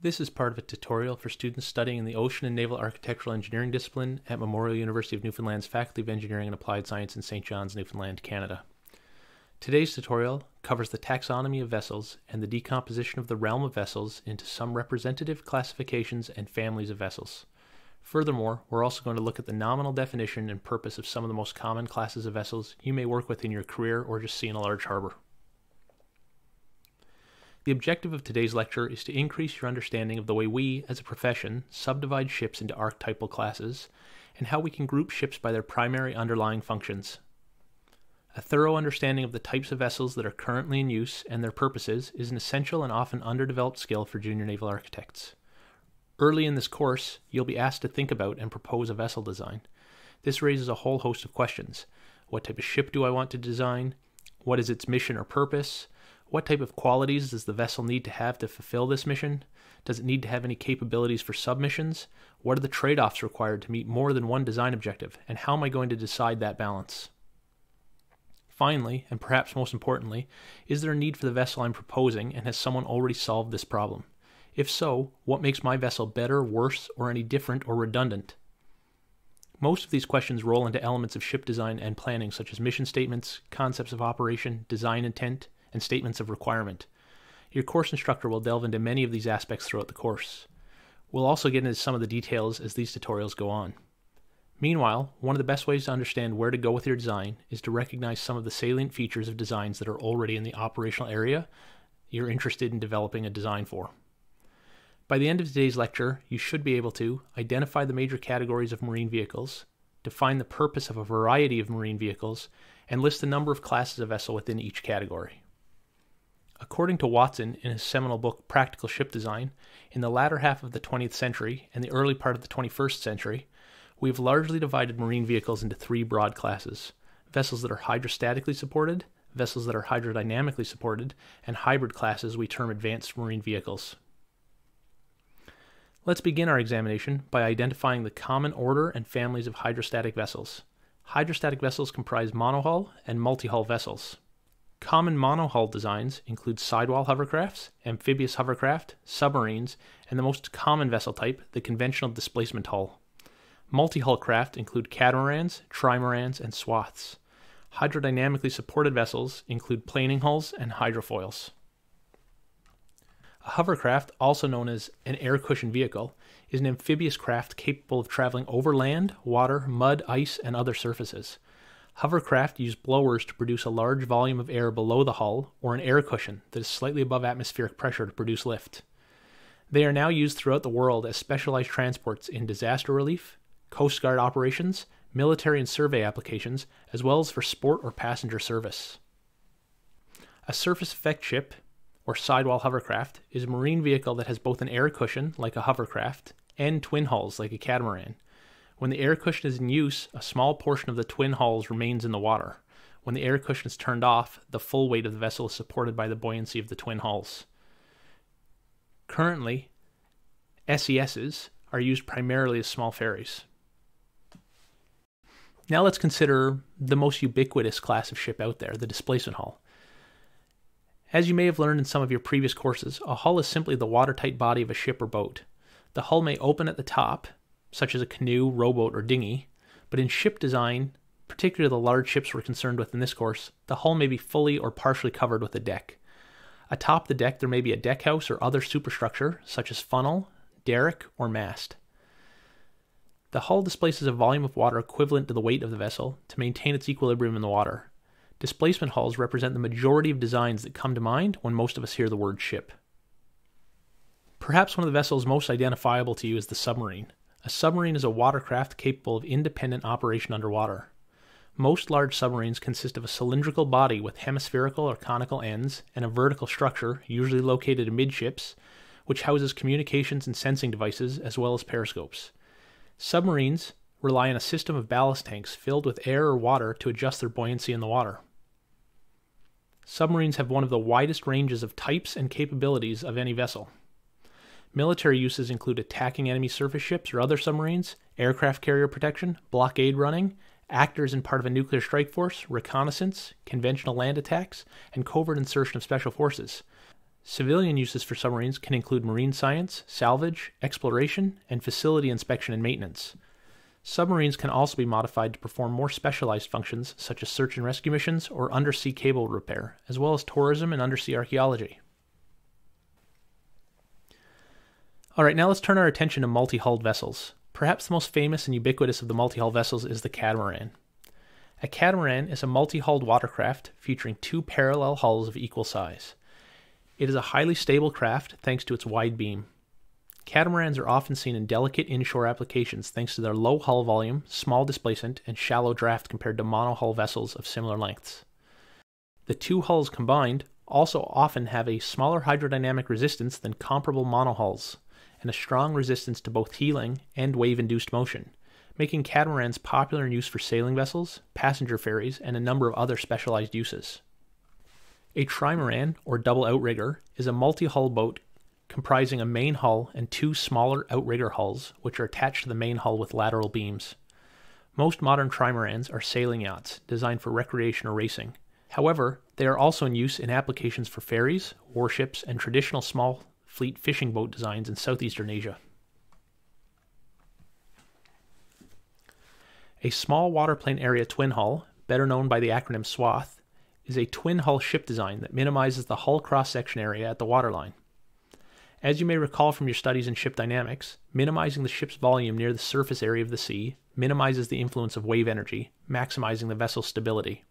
This is part of a tutorial for students studying in the Ocean and Naval Architectural Engineering discipline at Memorial University of Newfoundland's Faculty of Engineering and Applied Science in St. John's, Newfoundland, Canada. Today's tutorial covers the taxonomy of vessels and the decomposition of the realm of vessels into some representative classifications and families of vessels. Furthermore, we're also going to look at the nominal definition and purpose of some of the most common classes of vessels you may work with in your career or just see in a large harbor. The objective of today's lecture is to increase your understanding of the way we, as a profession, subdivide ships into archetypal classes, and how we can group ships by their primary underlying functions. A thorough understanding of the types of vessels that are currently in use and their purposes is an essential and often underdeveloped skill for junior naval architects. Early in this course, you'll be asked to think about and propose a vessel design. This raises a whole host of questions. What type of ship do I want to design? What is its mission or purpose? What type of qualities does the vessel need to have to fulfill this mission? Does it need to have any capabilities for submissions? What are the trade offs required to meet more than one design objective? And how am I going to decide that balance? Finally, and perhaps most importantly, is there a need for the vessel I'm proposing and has someone already solved this problem? If so, what makes my vessel better, worse, or any different or redundant? Most of these questions roll into elements of ship design and planning, such as mission statements, concepts of operation, design intent, and statements of requirement. Your course instructor will delve into many of these aspects throughout the course. We'll also get into some of the details as these tutorials go on. Meanwhile, one of the best ways to understand where to go with your design is to recognize some of the salient features of designs that are already in the operational area you're interested in developing a design for. By the end of today's lecture, you should be able to identify the major categories of marine vehicles, define the purpose of a variety of marine vehicles, and list the number of classes of vessel within each category. According to Watson in his seminal book Practical Ship Design, in the latter half of the 20th century and the early part of the 21st century, we've largely divided marine vehicles into three broad classes vessels that are hydrostatically supported, vessels that are hydrodynamically supported, and hybrid classes we term advanced marine vehicles. Let's begin our examination by identifying the common order and families of hydrostatic vessels. Hydrostatic vessels comprise monohull and multi-hull vessels. Common monohull designs include sidewall hovercrafts, amphibious hovercraft, submarines, and the most common vessel type, the conventional displacement hull. Multi-hull craft include catamarans, trimarans, and swaths. Hydrodynamically supported vessels include planing hulls and hydrofoils. A hovercraft, also known as an air cushion vehicle, is an amphibious craft capable of traveling over land, water, mud, ice, and other surfaces. Hovercraft use blowers to produce a large volume of air below the hull or an air cushion that is slightly above atmospheric pressure to produce lift. They are now used throughout the world as specialized transports in disaster relief, Coast Guard operations, military and survey applications, as well as for sport or passenger service. A surface effect ship, or sidewall hovercraft, is a marine vehicle that has both an air cushion, like a hovercraft, and twin hulls, like a catamaran. When the air cushion is in use, a small portion of the twin hulls remains in the water. When the air cushion is turned off, the full weight of the vessel is supported by the buoyancy of the twin hulls. Currently, SESs are used primarily as small ferries. Now let's consider the most ubiquitous class of ship out there, the displacement hull. As you may have learned in some of your previous courses, a hull is simply the watertight body of a ship or boat. The hull may open at the top such as a canoe, rowboat, or dinghy, but in ship design, particularly the large ships we're concerned with in this course, the hull may be fully or partially covered with a deck. Atop the deck, there may be a deckhouse or other superstructure, such as funnel, derrick, or mast. The hull displaces a volume of water equivalent to the weight of the vessel to maintain its equilibrium in the water. Displacement hulls represent the majority of designs that come to mind when most of us hear the word ship. Perhaps one of the vessels most identifiable to you is the submarine. A submarine is a watercraft capable of independent operation underwater. Most large submarines consist of a cylindrical body with hemispherical or conical ends and a vertical structure, usually located amidships, which houses communications and sensing devices as well as periscopes. Submarines rely on a system of ballast tanks filled with air or water to adjust their buoyancy in the water. Submarines have one of the widest ranges of types and capabilities of any vessel. Military uses include attacking enemy surface ships or other submarines, aircraft carrier protection, blockade running, actors in part of a nuclear strike force, reconnaissance, conventional land attacks, and covert insertion of special forces. Civilian uses for submarines can include marine science, salvage, exploration, and facility inspection and maintenance. Submarines can also be modified to perform more specialized functions such as search and rescue missions or undersea cable repair, as well as tourism and undersea archaeology. Alright, now let's turn our attention to multi hulled vessels. Perhaps the most famous and ubiquitous of the multi hull vessels is the catamaran. A catamaran is a multi hulled watercraft featuring two parallel hulls of equal size. It is a highly stable craft thanks to its wide beam. Catamarans are often seen in delicate inshore applications thanks to their low hull volume, small displacement, and shallow draft compared to monohull vessels of similar lengths. The two hulls combined also often have a smaller hydrodynamic resistance than comparable monohulls, and a strong resistance to both heeling and wave induced motion, making catamarans popular in use for sailing vessels, passenger ferries, and a number of other specialized uses. A trimaran, or double outrigger, is a multi hull boat comprising a main hull and two smaller outrigger hulls, which are attached to the main hull with lateral beams. Most modern trimarans are sailing yachts designed for recreation or racing. However, they are also in use in applications for ferries, warships, and traditional small fleet fishing boat designs in southeastern Asia. A small waterplane area twin hull, better known by the acronym SWATH, is a twin hull ship design that minimizes the hull cross section area at the waterline. As you may recall from your studies in ship dynamics, minimizing the ship's volume near the surface area of the sea minimizes the influence of wave energy, maximizing the vessel's stability.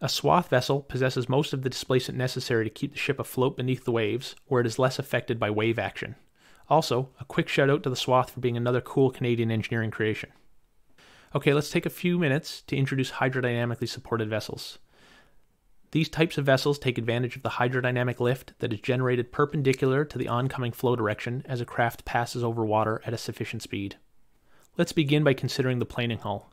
A swath vessel possesses most of the displacement necessary to keep the ship afloat beneath the waves, where it is less affected by wave action. Also, a quick shout out to the swath for being another cool Canadian engineering creation. Okay, let's take a few minutes to introduce hydrodynamically supported vessels. These types of vessels take advantage of the hydrodynamic lift that is generated perpendicular to the oncoming flow direction as a craft passes over water at a sufficient speed. Let's begin by considering the planing hull.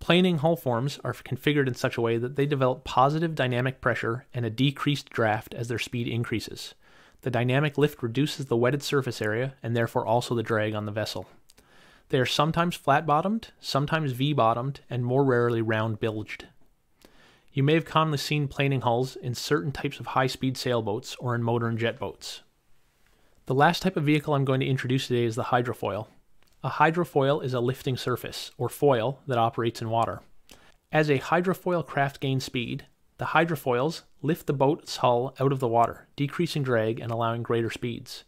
Planing hull forms are configured in such a way that they develop positive dynamic pressure and a decreased draft as their speed increases. The dynamic lift reduces the wetted surface area and therefore also the drag on the vessel. They are sometimes flat bottomed, sometimes V bottomed, and more rarely round bilged. You may have commonly seen planing hulls in certain types of high speed sailboats or in motor and jet boats. The last type of vehicle I'm going to introduce today is the hydrofoil. A hydrofoil is a lifting surface, or foil, that operates in water. As a hydrofoil craft gains speed, the hydrofoils lift the boat's hull out of the water, decreasing drag and allowing greater speeds.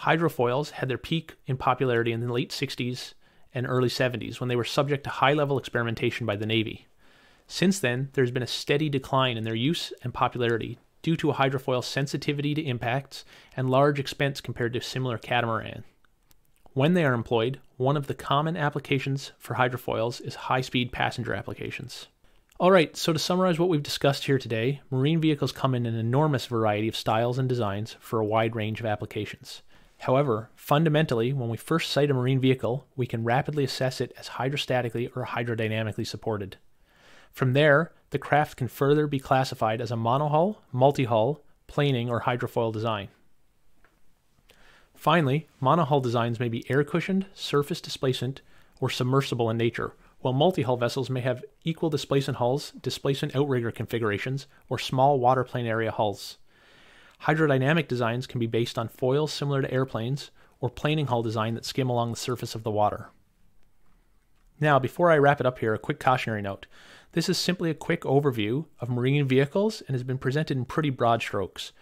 Hydrofoils had their peak in popularity in the late 60s and early 70s when they were subject to high level experimentation by the Navy. Since then, there's been a steady decline in their use and popularity due to a hydrofoil's sensitivity to impacts and large expense compared to similar catamaran. When they are employed, one of the common applications for hydrofoils is high speed passenger applications. Alright, so to summarize what we've discussed here today, marine vehicles come in an enormous variety of styles and designs for a wide range of applications. However, fundamentally, when we first sight a marine vehicle, we can rapidly assess it as hydrostatically or hydrodynamically supported. From there, the craft can further be classified as a monohull, multi-hull, planing, or hydrofoil design. Finally, monohull designs may be air cushioned, surface displacement, or submersible in nature, while multi-hull vessels may have equal displacement hulls, displacement outrigger configurations, or small waterplane area hulls. Hydrodynamic designs can be based on foils similar to airplanes, or planing hull design that skim along the surface of the water. Now, before I wrap it up here, a quick cautionary note. This is simply a quick overview of marine vehicles and has been presented in pretty broad strokes.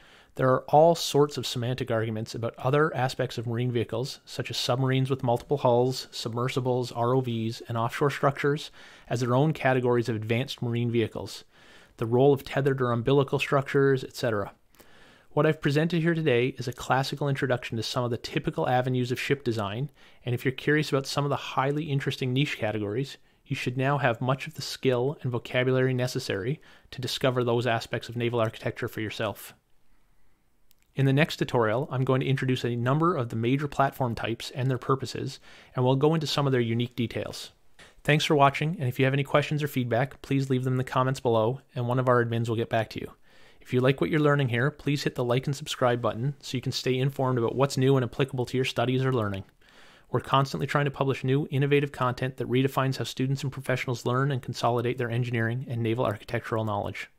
There are all sorts of semantic arguments about other aspects of marine vehicles, such as submarines with multiple hulls, submersibles, ROVs, and offshore structures, as their own categories of advanced marine vehicles, the role of tethered or umbilical structures, etc. What I've presented here today is a classical introduction to some of the typical avenues of ship design, and if you're curious about some of the highly interesting niche categories, you should now have much of the skill and vocabulary necessary to discover those aspects of naval architecture for yourself. In the next tutorial, I'm going to introduce a number of the major platform types and their purposes, and we'll go into some of their unique details. Thanks for watching, and if you have any questions or feedback, please leave them in the comments below, and one of our admins will get back to you. If you like what you're learning here, please hit the like and subscribe button so you can stay informed about what's new and applicable to your studies or learning. We're constantly trying to publish new, innovative content that redefines how students and professionals learn and consolidate their engineering and naval architectural knowledge.